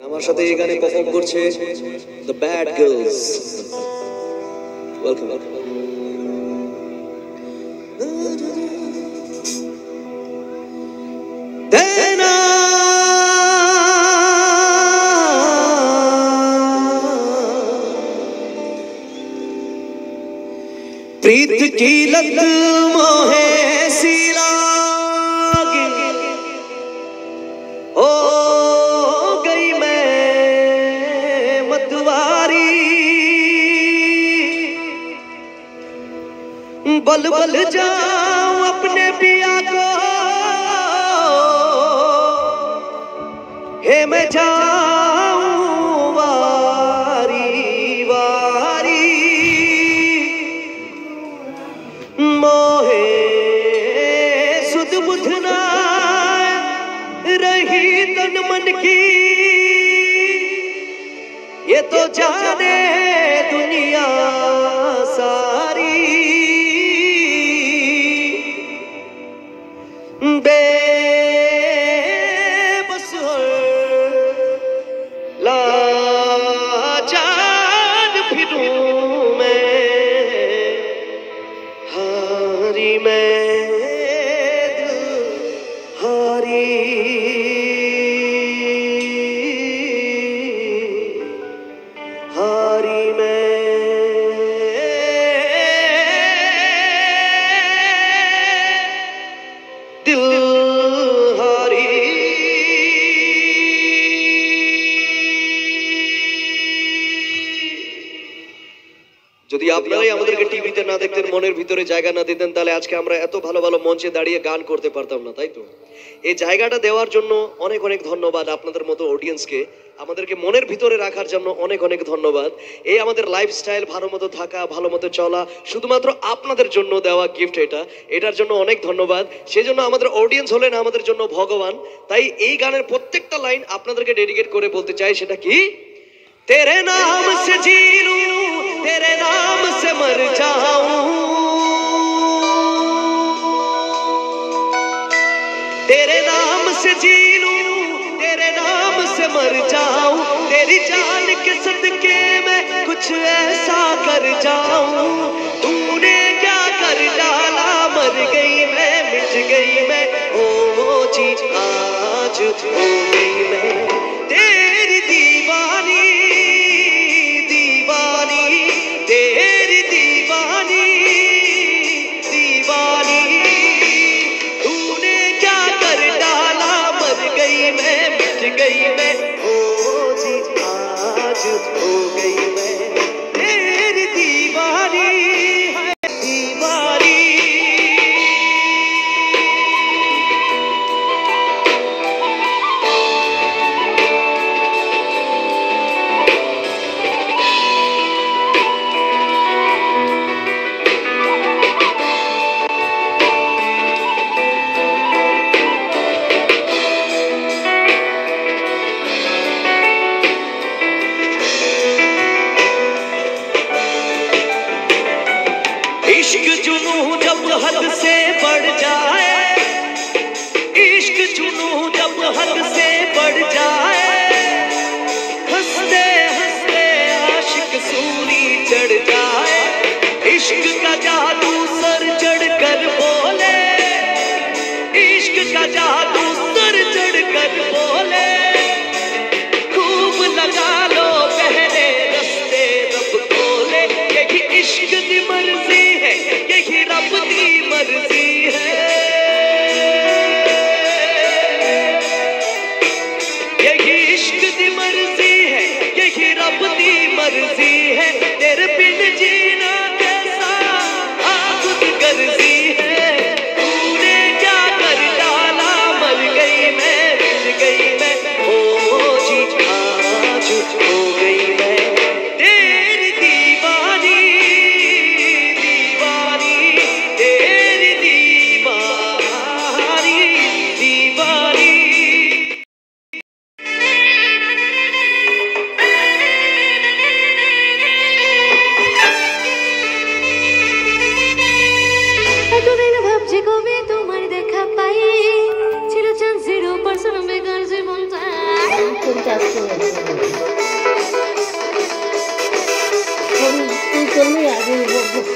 আমার সাথে এই গানে পারফর্ম করছে দ্য ব্যাড গার্লস ওয়েলকাম দেনা प्रीत की लत बल बल जाऊँ अपने पिया को। हे मैं जाऊँ वारी वारी। मोहे सुध बुधना रही तन मन की। ये तो जाने दुनिया যদি আপনারাই আমাদেরকে দিতে না দেখতেন, মনের ভিতরে জায়গা না দিতেন, তাহলে আজকে আমরা এত ভালো ভালো মঞ্চে দাঁড়িয়ে গান করতে পারতাম না, তাই তো? এই জায়গাটা দেওয়ার জন্য অনেক অনেক ধন্যবাদ আপনাদের মতো অডিয়েন্সকে আমাদেরকে মনের ভিতরে রাখার জন্য অনেক অনেক ধন্যবাদ। এই আমাদের লাইফস্টাইল ভালো মতো থাকা, ভালো মতো চলা, শুধুমাত্র আপনাদের জন্য দেওয়া গিফট এটা। এটার জন্য অনেক ধন্যবাদ। সেই জন্য আমাদের অডিয়েন্স হলেন আমাদের জন্য ভগবান। তাই এই গানের প্রত্যেকটা লাইন আপনাদেরকে ডেডিকেট করে বলতে চাই, সেটা কি? তেরে নাম সে জিরু तेरे नाम से मर जाऊँ। तेरे नाम से जी लूँ तेरे नाम से मर जाऊँ। तेरी जान के सदके में कुछ ऐसा कर जाऊँ। तूने क्या कर डाला? मर गई मैं, मिट गई मैं। ओ जी आज हो गई मैं। जब हद से बढ़ जाए। इश्क चुनू जब हद से बढ़ जाए। हँसते हँसते आशिक सूरी चढ़ जाए। इश्क का जादू सर चढ़ कर बोले। इश्क का जादू Is he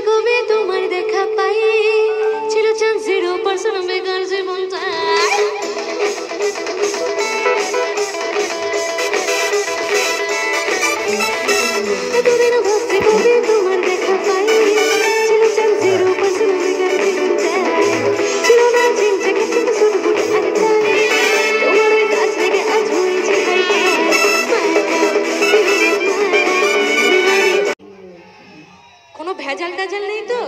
এতদিন ভেজাল টাজাল নেই তো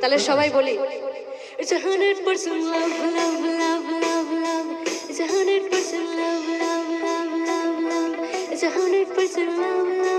তাহলে সবাই বলি It's a hundred percent love, love, love, love, love. It's a hundred percent love, love, love, love, love. It's a hundred percent love, love.